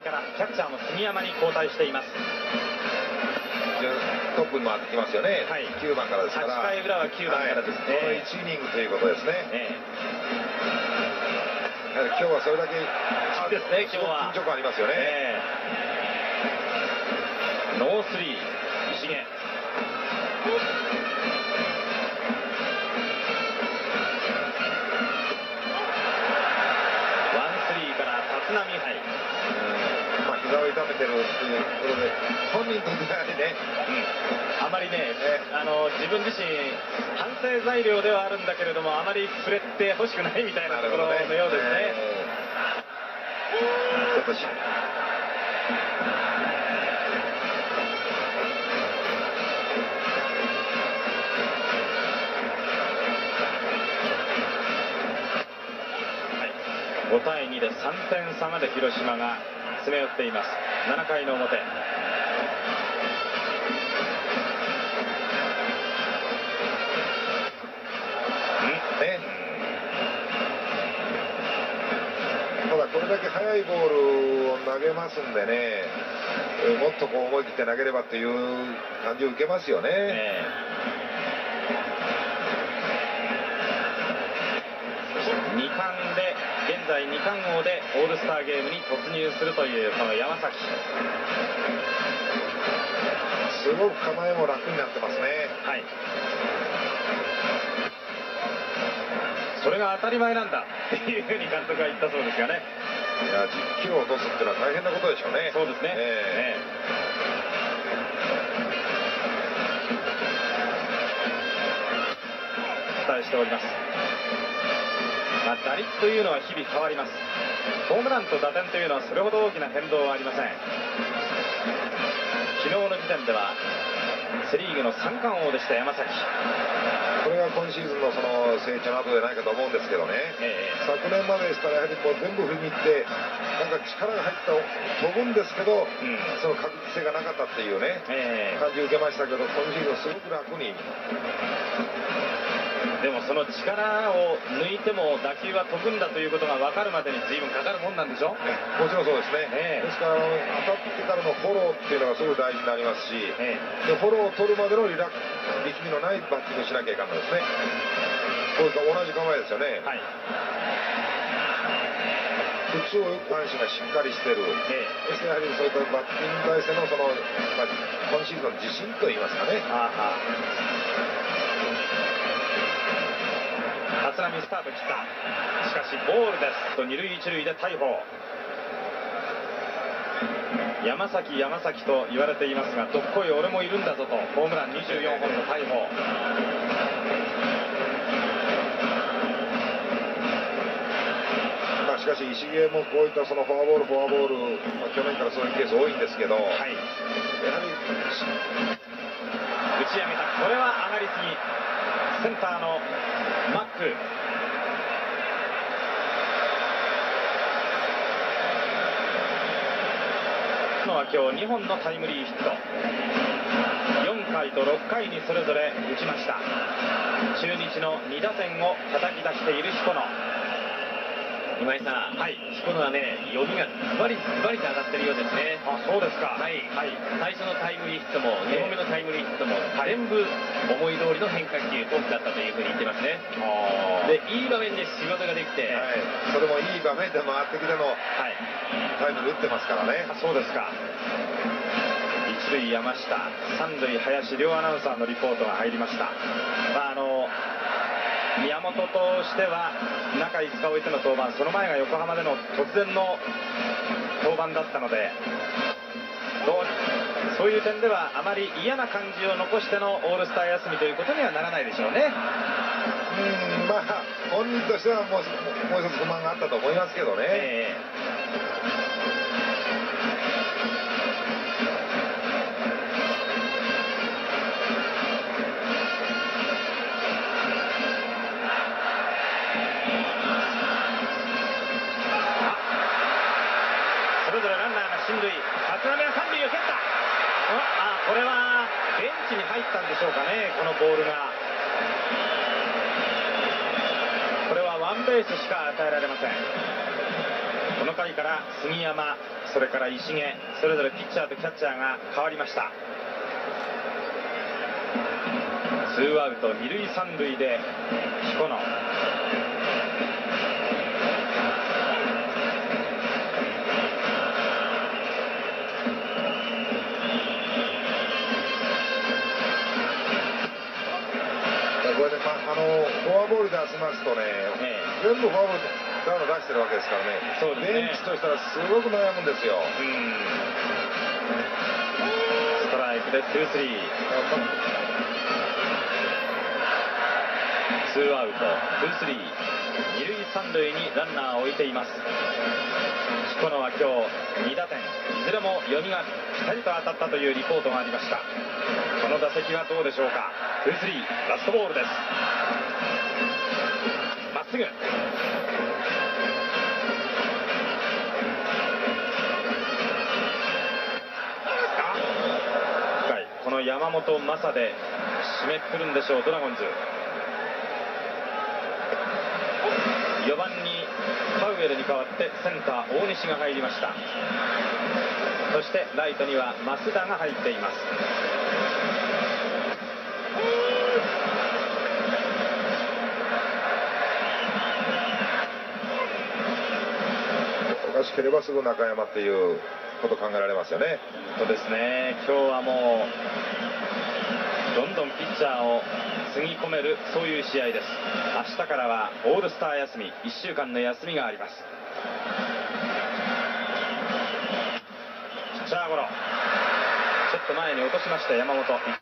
からキャッチャーも杉山に交代しています。トップに回ってきますよね、はい。9番からですから。8回裏は9番からですね。はい。この1イニングということですね、えやはり今日はそれだけあですね今日は。緊張感ありますよね、ええ。ノースリー石痛めてるっていうことで本人としてはねうんあまりね、あの自分自身、反省材料ではあるんだけれども、あまり触れてほしくないみたいなところのようですね。えーちょっとしはい、5対2で3点差まで広島が詰め寄っています。7回の表。ねただこれだけ速いボールを投げますんでねえーもっとこう思い切って投げればっていう感じを受けますよね、ええ。2冠で、現在2冠王でオールスターゲームに突入するというこの山崎。すごく構えも楽になってますねはい。それが当たり前なんだっていうふうに監督は言ったそうですがね。いや10キロ落とすっていうのは大変なことでしょうねそうですね。ええ伝えしております。まあ、打率というのは日々変わります。ホームランと打点というのはそれほど大きな変動はありません。昨日の時点ではセ・リーグの三冠王でした山崎。これが今シーズンのその成長などじゃないかと思うんですけどね、え昨年まででしたらやはりもう全部振りに行ってなんか力が入った飛ぶんですけど、うんその確実性がなかったっていうねえええ感じを受けましたけど今シーズンすごく楽にでもその力を抜いても打球は飛ぶんだということが分かるまでに随分かかるもんなんでしょ？ねもちろんそうですね、ええ。ですから当たってからのフォローっていうのがすごい大事になりますし、えでフォローを取るまでのリラック力みのないバッティングをしなきゃいかんのですね。こういうか同じ構えですよね、はい。普通阪神がしっかりしてる、えそしてやはりそういったバッティングに対してのその、まあ、今シーズンの自信といいますかね、立浪スタート切った。しかしボールですと二塁一塁で大砲。山崎山崎と言われていますがどっこい俺もいるんだぞと。ホームラン24本の大砲。まあ、しかし石毛もこういったそのフォアボール、フォアボール、まあ、去年からそういうケース多いんですけど、やははいり打ち上げた。これは上がりすぎセンターのマック。のは今日2本のタイムリーヒット。4回と6回にそれぞれ打ちました。中日の2打点を叩き出している彦野。今井さん、はい。彦野はね、読みがズバリズバリと上がってるようですね。あそうですか。はい、はい。最初のタイムリーヒットも、2え。え本目のタイムリーヒットも、全部思い通りの変化球、フォークだったというふうに言ってますね。あで、いい場面で仕事ができて、はい、それもいい場面で回ってきてのはい。タイムリー打ってますからね。あそうですか。一塁山下三塁林両アナウンサーのリポートが入りました、まあ、あの宮本としては中5日置いての登板その前が横浜での突然の登板だったのでそういう点ではあまり嫌な感じを残してのオールスター休みということにはならないでしょうねうん、まあ、本人としてはもうもう一つ不満があったと思いますけどね。えそれぞれランナーが進塁。立浪は三塁を蹴った。ああこれはベンチに入ったんでしょうかねこのボールが。これはワンベースしか与えられません。この回から杉山それから石毛それぞれピッチャーとキャッチャーが変わりました。ツーアウト二塁三塁で彦野。これで、まあ、あのフォアボール出しますとね、え全部フォアボールから出してるわけですからね。ね。ベンチとしたらすごく悩むんですよ。うん。ストライクでツースリー。ツーアウトツースリー二塁三塁にランナーを置いています。彦野は今日2打点。いずれも読みがぴったりと当たったというリポートがありました。この打席はどうでしょうか。ツースリーラストボールです。まっすぐ。この山本昌で締めくくるんでしょうドラゴンズ。4番にパウエルに代わってセンター大西が入りました。そしてライトには増田が入っています。おかしければすぐ中山っていうこと考えられますよね。そうですね。今日はもうどんどんピッチャーをつぎ込めるそういう試合です。明日からはオールスター休み1週間の休みがあります。ピッチャーゴロ。ちょっと前に落としました山本。